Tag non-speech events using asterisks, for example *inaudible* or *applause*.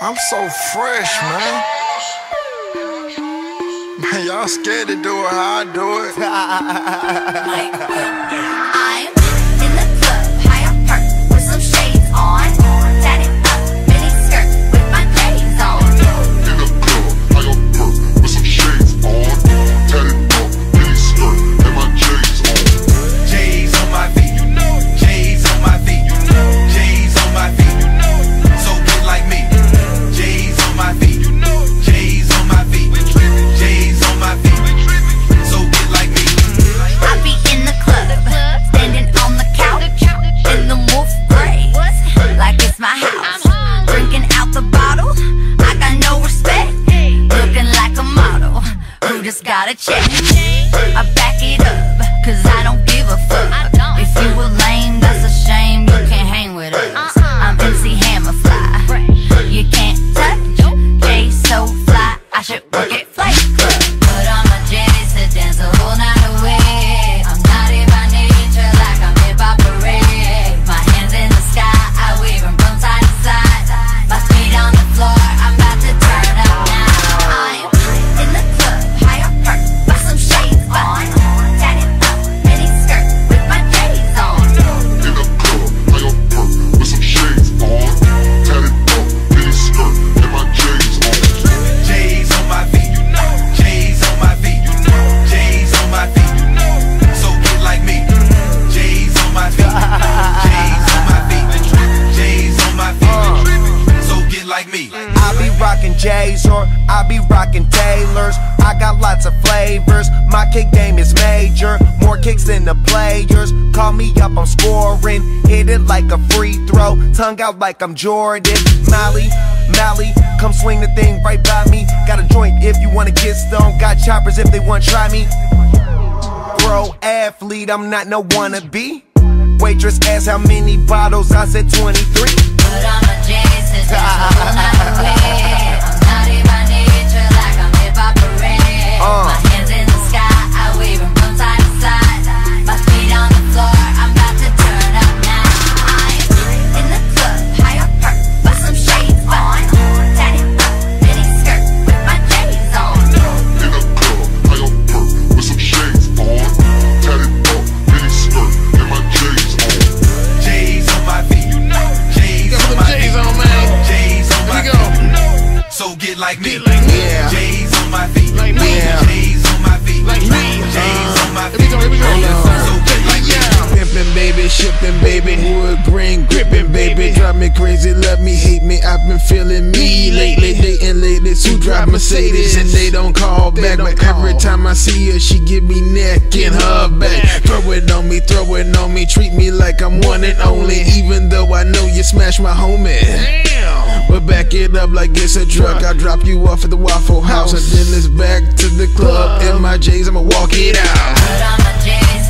I'm so fresh, man. Man, y'all scared to do it how I do it. *laughs* just I be rockin' Taylors. I got lots of flavors. My kick game is major. More kicks than the players. Call me up, I'm scoring. Hit it like a free throw. Tongue out like I'm Jordan. Molly, Molly, come swing the thing right by me. Got a joint if you wanna get stoned. Got choppers if they wanna try me. Pro athlete, I'm not no wannabe. Waitress asked how many bottles, I said 23. Put on my J's, Get like me. Get like me. Yeah. J's on my feet. Like me. J's on my feet. Like me. J's on my Here we feet. go, here we go. So get like me. Pimpin' baby, shipping baby, wood grain gripping baby, drive me crazy, love me, hate me. I've been feeling me lately, dating ladies who drive Mercedes and they don't call back. But every time I see her, she give me neck in her back. Throw it on me, throw it on me, treat me like I'm one and only. Even though I know you smashed my homie. Damn. But back it up like it's a truck. I drop you off at the Waffle House and then it's back to the club. In my J's, I'ma walk it out.